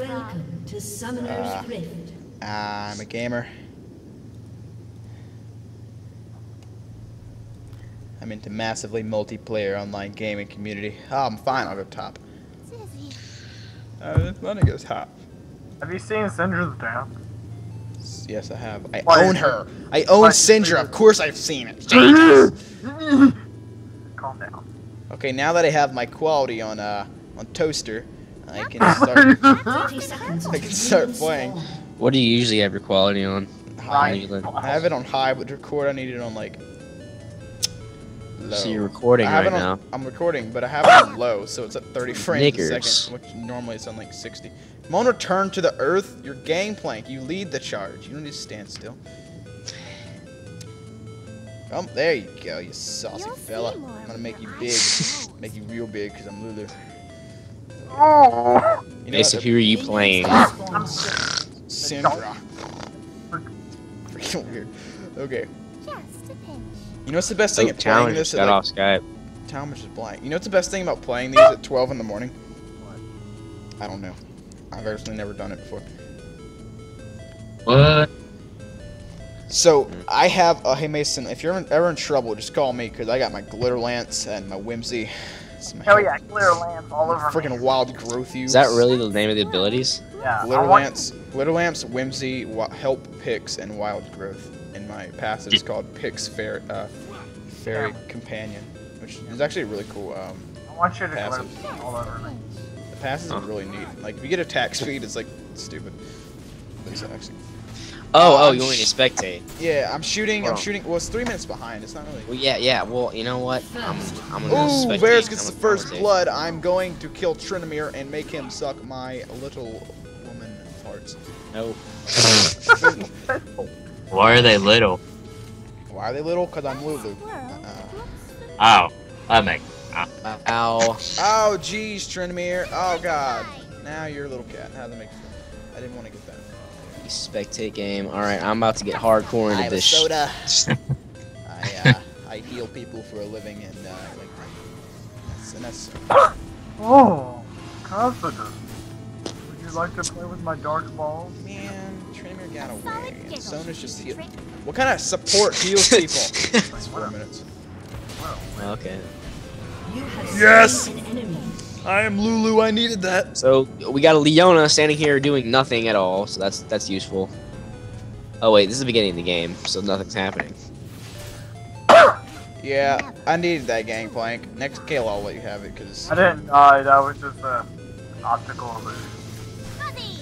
Welcome to Summoner's Ah. Rift. I'm a gamer. I'm into massively multiplayer online gaming community. Oh, I'm fine. I'll go top. Uh, let me go top. Have you seen Syndra the Damned? Yes, I have. I Why- own her. I own why- Syndra. Of course, I've seen it. Calm down. Okay, now that I have my quality on uh on toaster, I can start. I can start playing. What do you usually have your quality on? high. I have it on high, but to record I need it on like low. So you're recording I have right it now. on, I'm recording, but I have it on low, so it's at 30 frames a second, which normally it's on like 60. Come on, return to the earth. Your gangplank. You lead the charge. You don't need to stand still. Come, there you go, you saucy You'll fella. I'm gonna make you big, make you real big, cause I'm Lulu. Oh, You know, Mason, who are you playing? Sandra. Syndra. Freaking weird. Okay. A pinch. You know what's the best thing Oh, at playing challenge this? just At, got like, off Skype. Talmadge is blank. You know what's the best thing about playing these at 12 in the morning? I don't know. I've actually never done it before. What? So I have. Uh, hey Mason, if you're ever in trouble, just call me because I got my glitter lance and my whimsy. Some hell yeah, clear lamp all over Freaking me. wild growth use. Is that really the name of the abilities? Yeah, Glitter I want- glitter lance, whimsy, help pix, and wild growth. And my passive is called Pix Fair, uh, Fairy Companion, which is actually really cool. Um, I want you to Passive. glare all over me. The pass is really neat. Like if you get attack speed, it's like stupid. But actually. Oh, Oh, oh, you want me to spectate? Yeah, I'm shooting. I'm shooting. Well, it's three minutes behind. It's not really. Well, yeah, yeah. Well, you know what? I'm, I'm gonna Ooh, spectate. Varus gets I'm the first blood. I'm going to kill Tryndamere and make him suck my little woman farts. No. Why are they little? Why are they little? Cause I'm Lulu. Squirrel Uh, Oh, that makes. Ow. oh, jeez, Tryndamere. Oh God. Now you're a little cat. How does that make you feel? I didn't want to get that. Spectate game. All right, I'm about to get hardcore into have a this. soda. I uh, I heal people for a living and uh, like that's and that's. Oh, confident. Would you like to play with my dark balls? Man, Tryndamere got away. And. Sona's just heal. What kind of support heals people? That's four minutes. Well, okay. Yes! Slain an enemy. I am Lulu. I needed that. So we got a Leona standing here doing nothing at all. So that's that's useful. Oh wait, this is the beginning of the game, so nothing's happening. Yeah, I needed that gangplank. Next kill, I'll let you have it because I didn't die. That was just a optical illusion.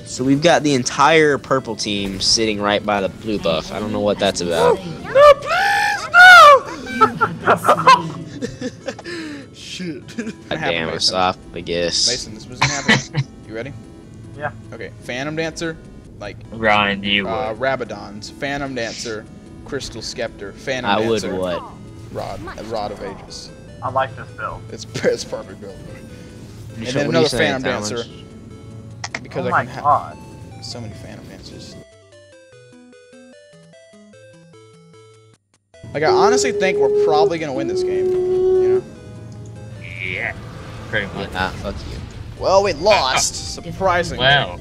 So we've got the entire purple team sitting right by the blue buff. I don't know what that's about. no, please, no. You have been slain. Shit. God damn, I'm soft, I guess. Mason, this wasn't happening. You ready? Yeah. Okay. Phantom Dancer, like Grind you uh, would. Rabadon's. Phantom Dancer, Crystal Scepter. Phantom I would Dancer. what? Rod, Rod of Ages. I like this build. It's it's perfect build. And sure- then what are another Phantom Dancer because oh I my can have god. so many Phantom Dancers. Like I honestly think we're probably gonna win this game. You know. Yeah. Pretty much. Fuck you. Well, we lost. Surprisingly. Well,